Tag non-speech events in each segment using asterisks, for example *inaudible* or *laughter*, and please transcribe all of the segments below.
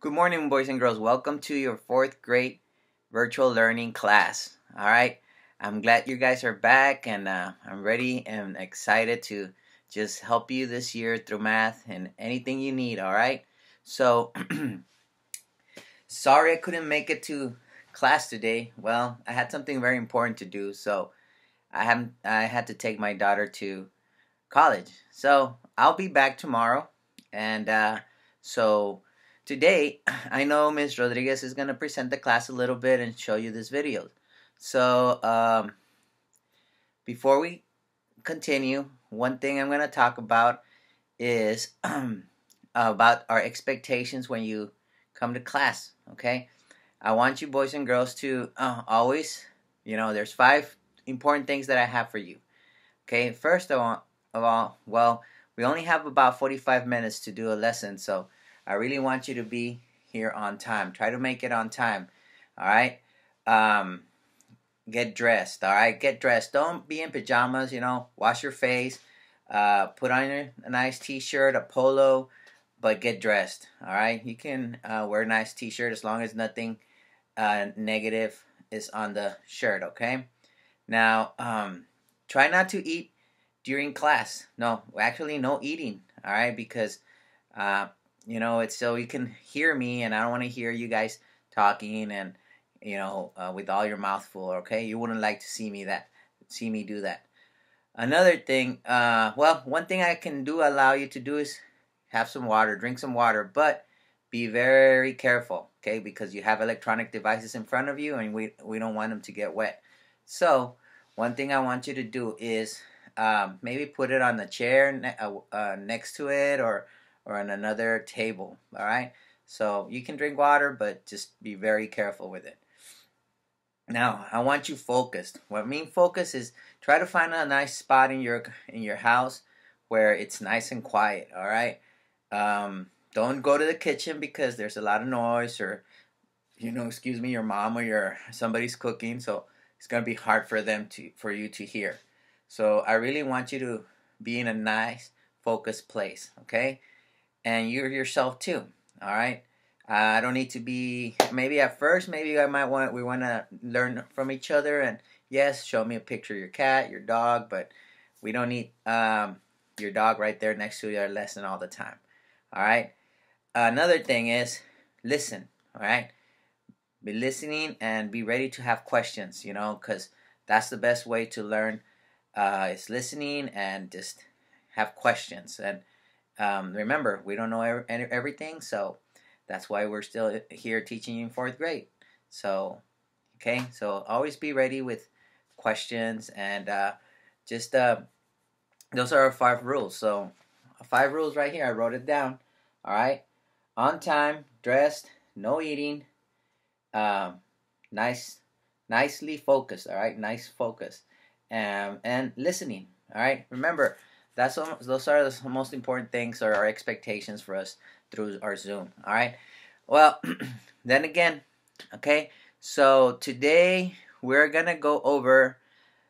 Good morning, boys and girls. Welcome to your fourth grade virtual learning class. All right. I'm glad you guys are back and uh, I'm ready and excited to just help you this year through math and anything you need. All right. So, *clears throat* sorry I couldn't make it to class today. Well, I had something very important to do. So, I haven't. I had to take my daughter to college. So, I'll be back tomorrow. And uh, so, Today, *clears throat* I know Ms. Rodriguez is going to present the class a little bit and show you this video. So, um, before we continue, one thing I'm going to talk about is *clears throat* about our expectations when you come to class, okay? I want you boys and girls to uh, always, you know, there's five important things that I have for you. Okay, first of all, of all, well, we only have about 45 minutes to do a lesson, so I really want you to be here on time. Try to make it on time. All right. Um, get dressed. All right. Get dressed. Don't be in pajamas. You know, wash your face. Uh, put on a nice T-shirt, a polo, but get dressed. All right. You can uh, wear a nice T-shirt as long as nothing uh, negative is on the shirt. Okay. Now, um, try not to eat during class. No, actually, no eating. All right, because uh, you know, it's so you can hear me, and I don't want to hear you guys talking and you know uh, with all your mouth full. Okay, you wouldn't like to see me that see me do that. Another thing, uh, well, one thing I can do allow you to do is have some water, drink some water, but be very careful, okay? Because you have electronic devices in front of you, and we we don't want them to get wet. So one thing I want you to do is um, maybe put it on the chair ne- uh, uh, next to it, or or on another table. All right. So you can drink water, but just be very careful with it. Now, I want you focused. What I mean focus is try to find a nice spot in your in your house where it's nice and quiet. All right. Um, don't go to the kitchen because there's a lot of noise or you know, excuse me, your mom or your somebody's cooking, so it's gonna be hard for them to for you to hear. So I really want you to be in a nice, focused place. Okay and you're yourself too. All right. Uh, I don't need to be. Maybe at first, maybe I might want. We want to learn from each other, and yes, show me a picture of your cat, your dog, but we don't need um, your dog right there next to your lesson all the time. All right. Another thing is listen. All right. Be listening and be ready to have questions. You know, because that's the best way to learn. Uh, is listening and just have questions and um, remember, we don't know every, everything, so that's why we're still here teaching you in fourth grade. So, okay, so always be ready with questions and uh, just uh, those are our five rules. So, five rules right here. I wrote it down. All right, on time, dressed, no eating, um, nice, nicely focused. All right, nice focus, um, and listening. All right, remember that's those are the most important things or our expectations for us through our Zoom. All right. Well, *clears throat* then again, okay. So today we're gonna go over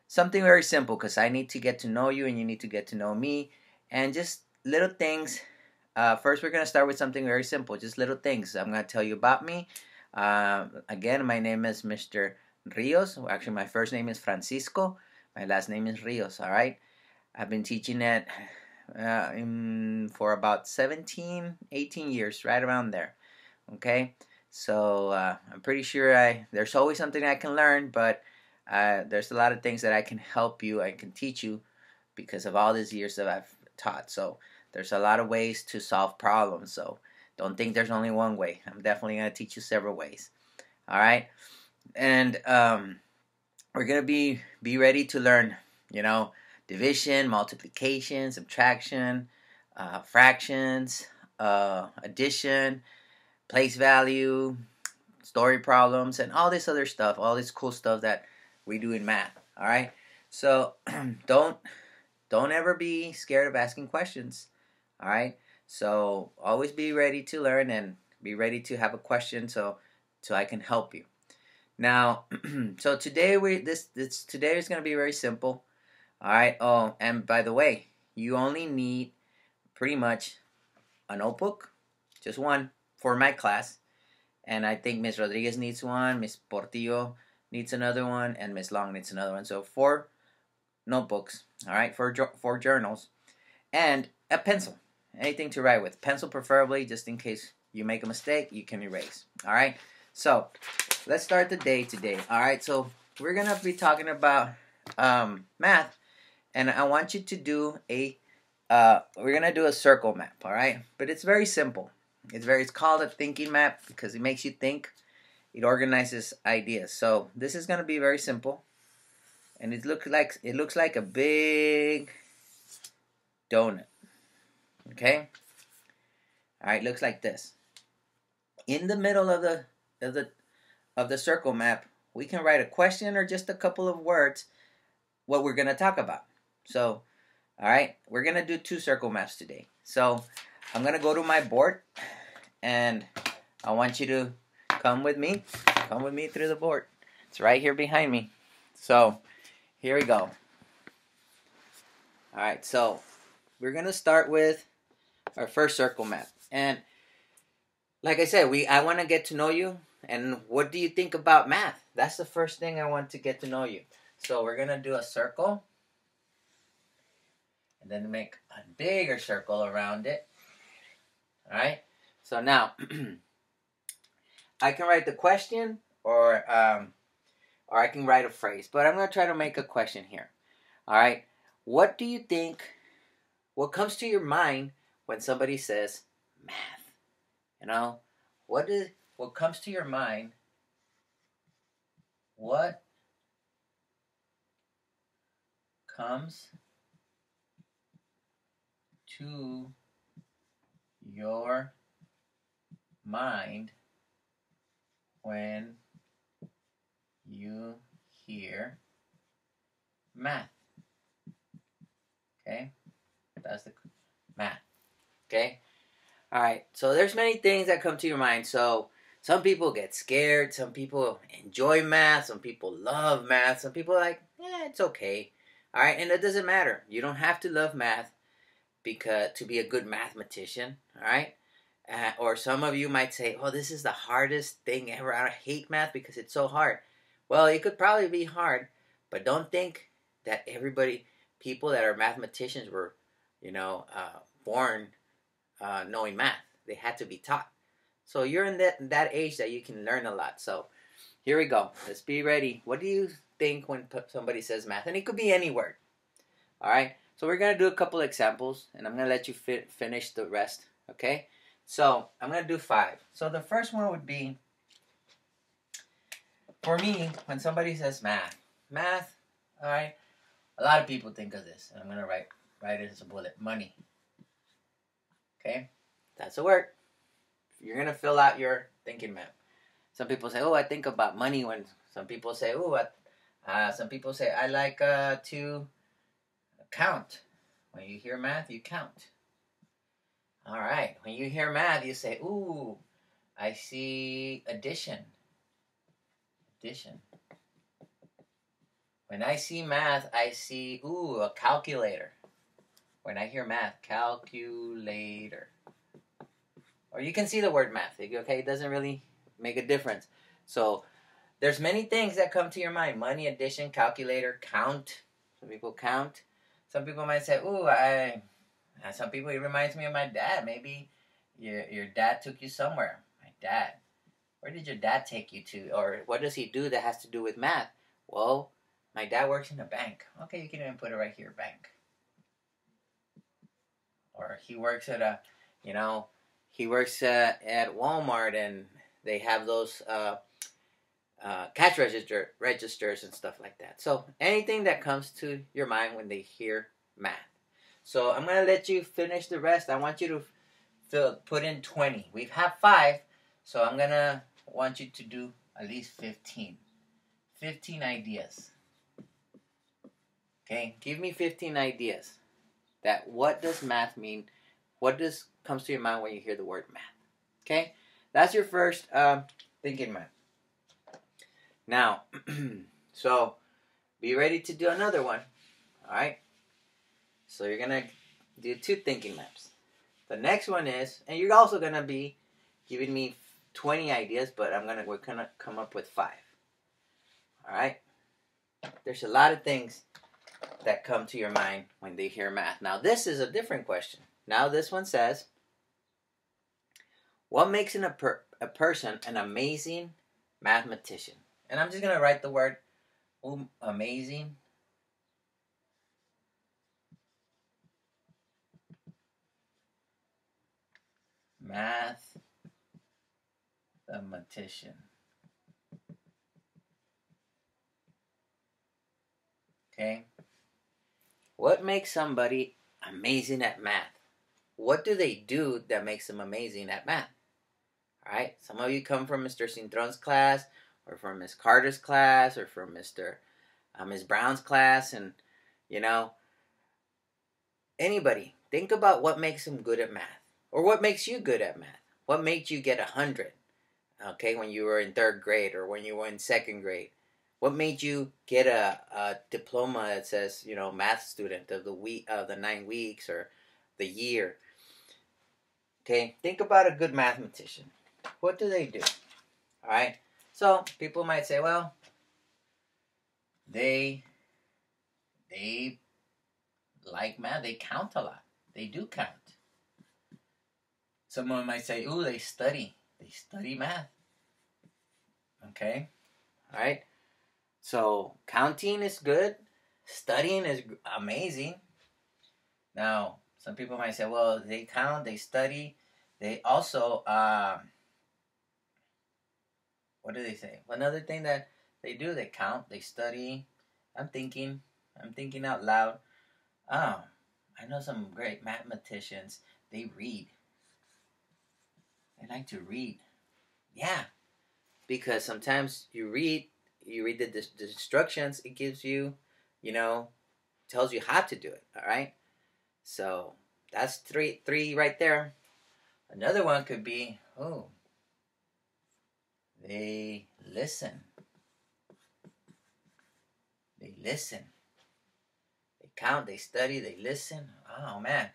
something very simple because I need to get to know you and you need to get to know me, and just little things. Uh, first, we're gonna start with something very simple, just little things. I'm gonna tell you about me. Uh, again, my name is Mr. Rios. Actually, my first name is Francisco. My last name is Rios. All right. I've been teaching it uh, in, for about 17, 18 years, right around there. Okay, so uh, I'm pretty sure I there's always something I can learn, but uh, there's a lot of things that I can help you, I can teach you because of all these years that I've taught. So there's a lot of ways to solve problems. So don't think there's only one way. I'm definitely going to teach you several ways. All right, and um, we're gonna be be ready to learn. You know division, multiplication, subtraction, uh, fractions, uh, addition, place value, story problems, and all this other stuff, all this cool stuff that we do in math. All right, so *clears throat* don't don't ever be scared of asking questions. All right, so always be ready to learn and be ready to have a question so so I can help you. Now, *clears throat* so today we this this today is going to be very simple. Alright, oh, and by the way, you only need pretty much a notebook, just one, for my class, and I think Miss Rodriguez needs one, Miss Portillo needs another one, and Miss Long needs another one. So four notebooks, all right, four four journals, and a pencil, anything to write with. Pencil preferably, just in case you make a mistake, you can erase. All right. So let's start the day today. All right. So we're gonna be talking about um, math, and I want you to do a. Uh, we're gonna do a circle map. All right. But it's very simple. It's very. It's called a thinking map because it makes you think. It organizes ideas. So this is gonna be very simple, and it looks like it looks like a big donut. Okay. All right. Looks like this. In the middle of the of the of the circle map, we can write a question or just a couple of words what we're going to talk about. So, all right, we're going to do two circle maps today. So, I'm going to go to my board and I want you to come with me. Come with me through the board. It's right here behind me. So, here we go. All right, so we're going to start with our first circle map. And like I said, we I want to get to know you and what do you think about math? That's the first thing I want to get to know you. So we're going to do a circle. And then make a bigger circle around it. Alright? So now, *clears throat* I can write the question or um, or I can write a phrase. But I'm going to try to make a question here. Alright? What do you think, what comes to your mind when somebody says math? You know, what is what comes to your mind? What comes to your mind when you hear math? Okay, that's the math. Okay, all right. So there's many things that come to your mind. So some people get scared. Some people enjoy math. Some people love math. Some people like, yeah, it's okay. All right, and it doesn't matter. You don't have to love math because to be a good mathematician. All right. Uh, or some of you might say, "Oh, this is the hardest thing ever. I hate math because it's so hard." Well, it could probably be hard, but don't think that everybody, people that are mathematicians, were, you know, uh, born uh, knowing math. They had to be taught. So you're in that that age that you can learn a lot. So here we go. Let's be ready. What do you think when somebody says math? And it could be any word. All right. So we're gonna do a couple examples, and I'm gonna let you fi- finish the rest. Okay. So I'm gonna do five. So the first one would be for me when somebody says math. Math. All right. A lot of people think of this, and I'm gonna write write it as a bullet. Money. Okay. That's a word you're gonna fill out your thinking map. Some people say, "Oh, I think about money." When some people say, "Oh," uh, some people say, "I like uh, to count." When you hear math, you count. All right. When you hear math, you say, "Ooh, I see addition." Addition. When I see math, I see ooh a calculator. When I hear math, calculator or you can see the word math. Okay, it doesn't really make a difference. So there's many things that come to your mind: money, addition, calculator, count. Some people count. Some people might say, "Ooh, I." Some people it reminds me of my dad. Maybe your your dad took you somewhere. My dad. Where did your dad take you to, or what does he do that has to do with math? Well, my dad works in a bank. Okay, you can even put it right here, bank. Or he works at a, you know, he works uh, at Walmart and they have those uh, uh, cash register registers and stuff like that. So anything that comes to your mind when they hear math. So I'm gonna let you finish the rest. I want you to fill, put in 20. We have five, so I'm gonna want you to do at least 15. 15 ideas. Okay, give me 15 ideas. That what does math mean? What does comes to your mind when you hear the word math? Okay, that's your first um, thinking math. Now, *clears throat* so be ready to do another one. All right. So you're gonna do two thinking maps. The next one is, and you're also gonna be giving me 20 ideas, but I'm gonna we're gonna come up with five. All right. There's a lot of things that come to your mind when they hear math. Now this is a different question. Now this one says, what makes an, a, per, a person an amazing mathematician? And I'm just gonna write the word um, amazing. Math mathematician. Okay. What makes somebody amazing at math? What do they do that makes them amazing at math? All right. Some of you come from Mr. Cintron's class, or from Miss Carter's class, or from Mr. Uh, Miss Brown's class, and you know, anybody. Think about what makes them good at math, or what makes you good at math. What made you get a hundred? Okay, when you were in third grade, or when you were in second grade what made you get a, a diploma that says you know math student of the week of the nine weeks or the year okay think about a good mathematician what do they do all right so people might say well they they like math. They count a lot. They do count. Someone might say oh they study. They study math. Okay? All right so counting is good, studying is amazing. Now, some people might say, well, they count, they study, they also, um, what do they say? Another thing that they do, they count, they study. I'm thinking, I'm thinking out loud. Oh, I know some great mathematicians. They read. They like to read. Yeah, because sometimes you read you read the, instructions, it gives you, you know, tells you how to do it. All right. So that's three, three right there. Another one could be, oh, they listen. They listen. They count, they study, they listen. Oh man.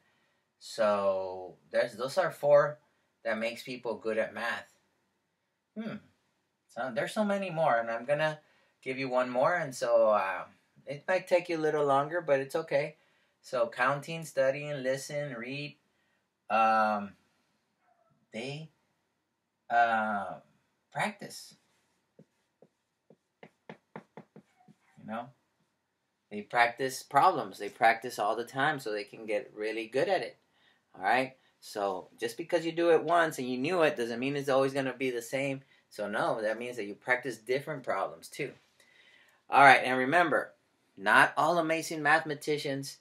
So there's those are four that makes people good at math. Hmm. So there's so many more, and I'm gonna give you one more, and so uh, it might take you a little longer, but it's okay. So counting, studying, listen, read. Um, they uh, practice. You know, they practice problems. They practice all the time so they can get really good at it. All right. So just because you do it once and you knew it doesn't mean it's always going to be the same. So no, that means that you practice different problems too. All right, and remember, not all amazing mathematicians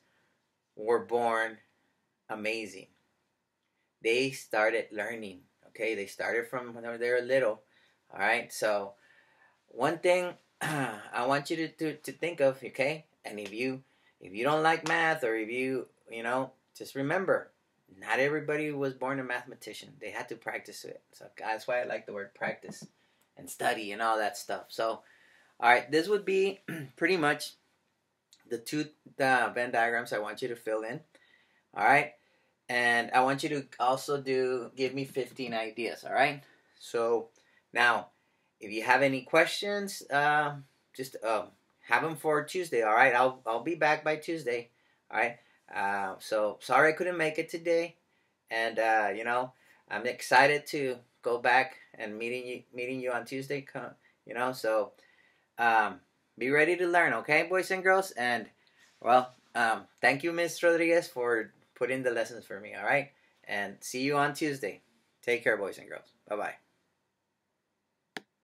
were born amazing. They started learning, okay? They started from when they were little. All right, so one thing *clears throat* I want you to, to, to think of, okay? And if you if you don't like math or if you, you know, just remember, not everybody was born a mathematician. They had to practice it. So that's why I like the word practice and study and all that stuff. So, all right, this would be *clears throat* pretty much the two Venn diagrams I want you to fill in. All right, and I want you to also do give me 15 ideas. All right. So now, if you have any questions, uh, just uh, have them for Tuesday. All right, I'll I'll be back by Tuesday. All right. Uh, so sorry I couldn't make it today, and uh, you know I'm excited to go back and meeting you meeting you on Tuesday. You know, so um, be ready to learn, okay, boys and girls. And well, um, thank you, Miss Rodriguez, for putting the lessons for me. All right, and see you on Tuesday. Take care, boys and girls. Bye bye.